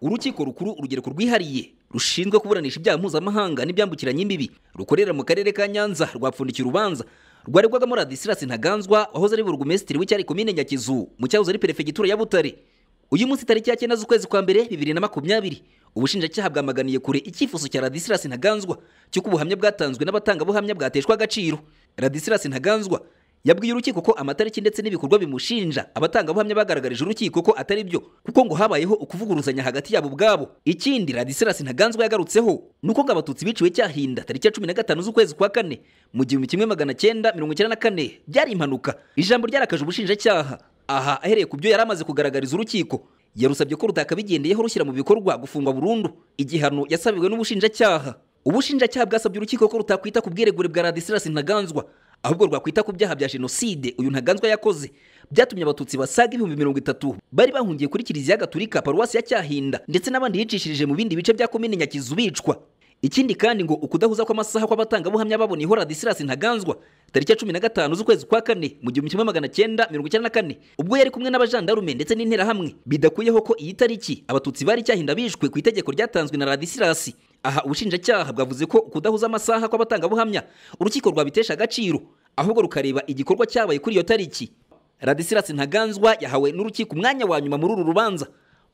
urukiko rukuru urugereko rwihariye rushinzwe kuburanisha ibyaha mpuzamahanga n'ibyambukiranya imbibi rukorera mu karere ka nyanza rwapfundikiye urubanza rwaregwagamo radisirasi ntaganzwa wahoze ari burugumesitiri w'icyari komine nyakizu mu cyahoze ari perefegitura ya butare. Uyu munsi tariki ya cyenda z'ukwezi kwa mbere bibiri na makumyabiri ubushinjacyaha bwamaganiye kure icyifuzo cya radisirasi ntaganzwa cy'uko ubuhamya bwatanzwe n'abatangabuhamya bwateshwa agaciro. Radisirasi ntaganzwa yabwiye urukiko ko amatariki ndetse n'ibikorwa bimushinja. Abatangabuhamya bagaragarije urukiko ko atari byo kuko ngo habayeho ukuvuguruzanya hagati yabo ubwabo. Ikindi radisirasi ntaganzwa yagarutseho ni uko ngo abatutsi biciwe cyahinda tariki ya cumi na gatanu z'ukwezi kwa kane mu gihumbi kimwe magana cyenda mirongo icyenda na kane byari impanuka. Ijambo ryarakaje ubushinjacyaha. Aha ahereye ku byo yari amaze kugaragariza urukiko. Yarusabye ko rutakabigendeyeho rushyira mu bikorwa gufungwa burundu. Igihano yasabiwe n'ubushinjacyaha. Ubushinjacyaha bwasabye urukiko ko rutakwita ku bwiregure bwa radisirasi ntaganzwa. Ahubwo rwakwita ku byaha bya jenoside uyu ntaganzwa yakoze. Byatumye abatutsi basaga ibihumbi mirongo itatu bari bahungiye kuri kiliziya gatulika paruwasi ya cyahinda ndetse n'abandi yicishirije mu bindi bice bya komine nyakizu bicwa. Ikindi kandi ngo ukudahuza kw'amasaha kw'abatangabuhamya baboneyeho radisirasi ntaganzwa tariki ya cumi na gatanu z'ukwezi kwa kane mu gihumbi kimwe magana cyenda mirongo icyenda na kane ubwo yari kumwe n'abajandarume ndetse n'interahamwe. Bidakuyeho ko iyi tariki abatutsi bari cyahinda bishwe ku itegeko ryatanzwe na radisirasi aha ubushinjacyaha bwavuze ko kudahuza amasaha kw'abatangabuhamya urukiko rwabitesha agaciro. Ahubwo rukareba igikorwa cyabaye kuri iyo tariki. Radisirasi ntaganzwa yahawe n'urukiko umwanya wa nyuma muri uru rubanza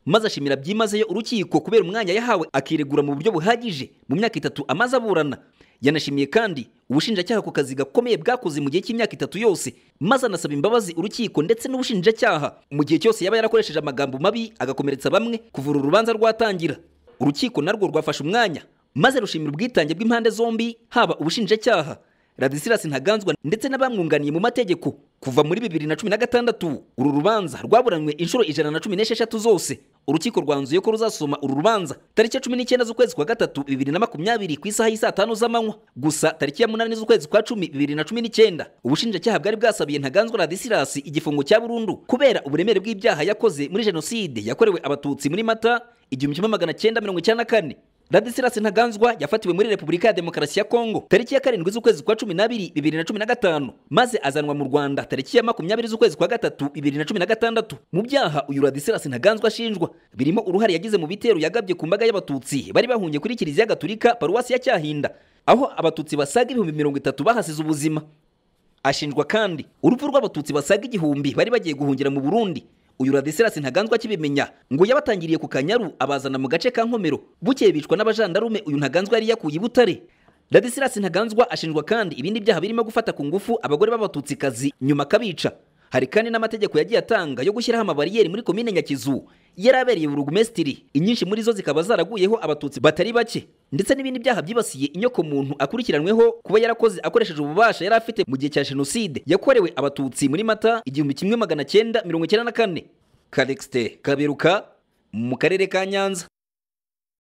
maze ashimira byimazeyo urukiko kubera umwanya yahawe akiregura mu buryo buhagije mu myaka itatu amaze aburana. Yanashimiye kandi ubushinjacyaha ku kazi gakomeye bwakoze mu gihe cy'imyaka itatu yose maze anasaba imbabazi urukiko ndetse n'ubushinjacyaha. Mu gihe cyose yaba yarakoresheje amagambo mabi agakomeretsa bamwe kuvura urubanza rwatangira. Urukiko narwo rwafashe umwanya maze rushimira ubwitange bw'impande zombi haba ubushinjacyaha. Radisirasi ntaganzwa ndetse n'abamwunganiye mu mategeko kuva muri bibiri na cumi na gatandatu. Uru rubanza rwaburanywe inshuro ijana na cumi n'esheshatu zose. Urukiko rwanzuye ko ruzasoma uru rubanza tariki ya cumi n'icyenda z'ukwezi kwa gatatu bibiri na makumyabiri ku isaha y'isaa tanu z'amanywa. Gusa tariki ya munani z'ukwezi kwa cumi bibiri na cumi n'icyenda. Ubushinjacyaha bwari bwasabiye ntaganzwa radisirasi igifungo cya burundu kubera uburemere bw'ibyaha yakoze muri jenoside yakorewe abatutsi muri mata igihumbi kimwe magana cyenda mirongo icyenda na kane. Radisirasi ntaganzwa yafatiwe muri repubulika ya demokarasi ya kongo tariki ya karindwi z'ukwezi kwa cumi n'abiri bibiri na cumi na gatanu maze azanwa mu rwanda tariki ya makumyabiri z'ukwezi kwa gatatu bibiri na cumi na gatandatu. Mu byaha uyu Ladislas ntaganzwa ashinjwa. Birimo uruhare yagize mu bitero yagabye ku mbaga y'abatutsi bari bahungiye kuri kiliziya gatulika paruwasi ya cyahinda aho abatutsi basaga ibihumbi mirongo itatu bahasize ubuzima. Ashinjwa kandi urupfu rw'abatutsi basaga igihumbi bari bagiye guhungira mu burundi uyu radisirasi ntaganzwa akibimenya. Ngo yabatangiriye ku kanyaru abazana mu gace ka nkomero. Bukeye bicwa n'abajandarume uyu ntaganzwa yari yakuye i butare radisirasi ntaganzwa ashinjwa kandi ibindi byaha birimo gufata ku ngufu abagore b'abatutsikazi nyuma akabica. Hari kandi n'amategeko yagiye atanga yo gushyiraho amabariyeri muri komine nyakizu yari abereye burugumesitiri. Inyinshi muri zo zikaba zaraguyeho abatutsi batari bake. Ndetse n'ibindi byaha byibasiye inyoko muntu akurikiranweho kuba yarakoze akoresheje ububasha yari afite mu gihe cya jenoside. Yakorewe abatutsi muri mata igihumbi kimwe magana cyenda mirongo icyenda na kane. Karexite kaberuka mu karere ka nyanza.